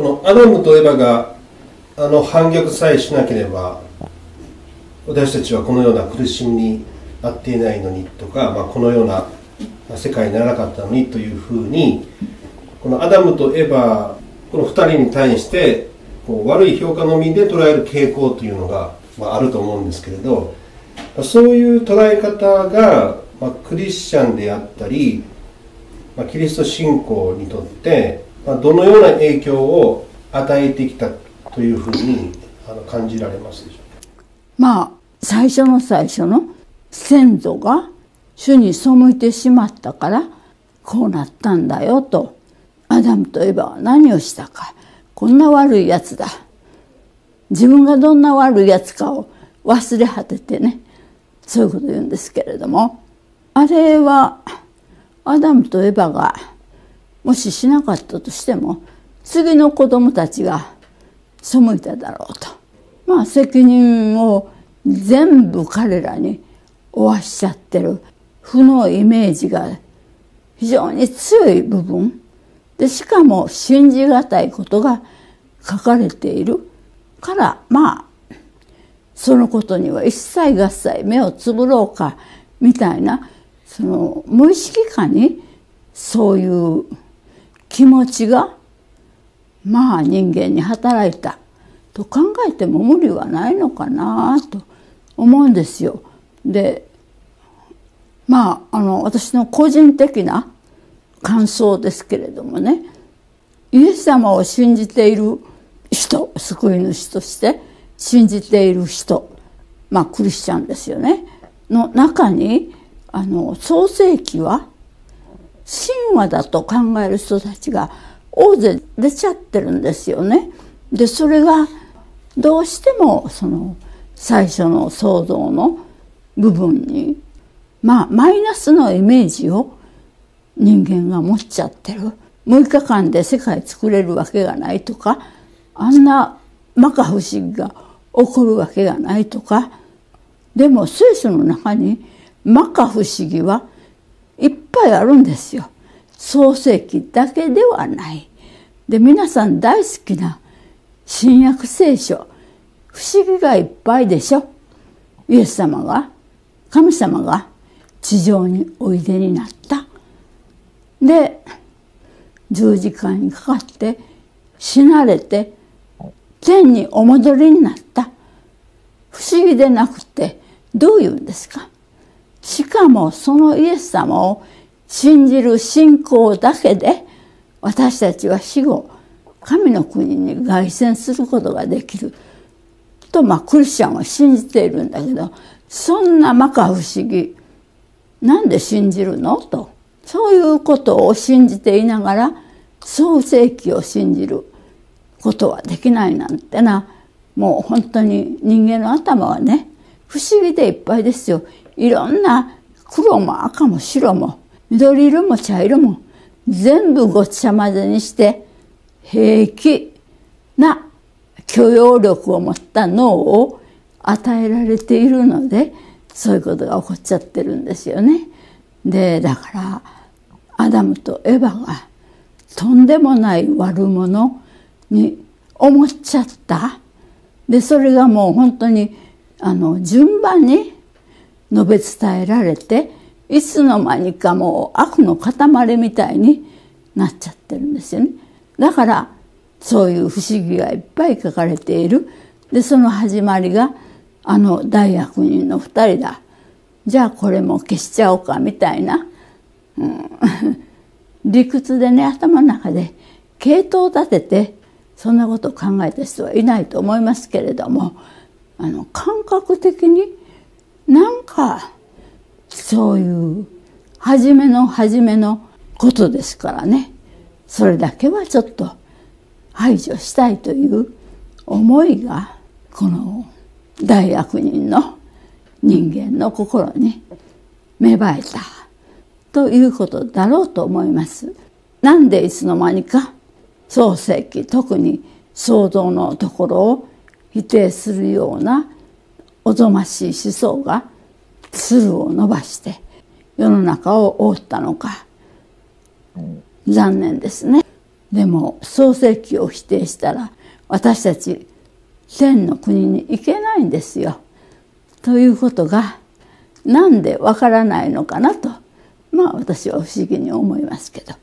このアダムとエバがあの反逆さえしなければ私たちはこのような苦しみに遭っていないのにとか、まあ、このような世界にならなかったのにというふうにこのアダムとエバこの2人に対してこう悪い評価のみで捉える傾向というのが、まあ、あると思うんですけれどそういう捉え方が、まあ、クリスチャンであったり、まあ、キリスト信仰にとって、どのような影響を与えてきたというふうにあの感じられますでしょうか？まあ最初の最初の先祖が主に背いてしまったからこうなったんだよとアダムとエバは何をしたか。こんな悪いやつだ。自分がどんな悪いやつかを忘れ果ててねそういうこと言うんですけれどもあれはアダムとエバがもししなかったとしても次の子供たちが背いただろうと。まあ責任を全部彼らに負わしちゃってる。負のイメージが非常に強い部分。でしかも信じがたいことが書かれている。からまあそのことには一切合切目をつぶろうかみたいなその無意識下にそういう気持ちがまあ人間に働いた。と考えても無理はないのかなと思うんですよ。でまああの私の個人的な感想ですけれどもね。イエス様を信じている人救い主として信じている人まあクリスチャンですよね。の中にあの創世記は神話だと考える人たちが大勢出ちゃってるんですよね。でそれがどうしてもその最初の創造の部分にまあマイナスのイメージを人間が持っちゃってる6日間で世界作れるわけがないとかあんな摩訶不思議が起こるわけがないとかでも聖書の中に摩訶不思議はいっぱいあるんですよ。創世記だけではない。で皆さん大好きな新約聖書不思議がいっぱいでしょ。イエス様が神様が地上においでになった。で十字架にかかって死なれて天にお戻りになった。不思議でなくてどう言うんですかしかもそのイエス様を信じる信仰だけで私たちは死後神の国に凱旋することができる。とまあクリスチャンは信じているんだけどそんな摩訶不思議。なんで信じるの？と。そういうことを信じていながら創世記を信じることはできないなんてな。もう本当に人間の頭はね不思議でいっぱいですよ。いろんな黒も赤も白も緑色も茶色も全部ごっちゃ混ぜにして平気な許容力を持った脳を与えられているのでそういうことが起こっちゃってるんですよね。でだからアダムとエヴァがとんでもない悪者に思っちゃったでそれがもう本当にあの順番に述べ伝えられていつの間にかもう悪の塊みたいになっちゃってるんですよね。だからそういう不思議がいっぱい書かれている。でその始まりがあの大悪人の二人だ。じゃあこれも消しちゃおうかみたいな、うん、理屈でね頭の中で系統を立ててそんなことを考えた人はいないと思いますけれどもあの感覚的になんかそういう初めの初めのことですからねそれだけはちょっと排除したいという思いがこの大悪人の人間の心に芽生えたということだろうと思います。なんでいつの間にか創世記特に創造のところを否定するようなおぞましい思想が鶴を伸ばして世の中を覆ったのか残念ですねでも創世記を否定したら私たち天の国に行けないんですよ。ということがなんでわからないのかなとまあ私は不思議に思いますけど。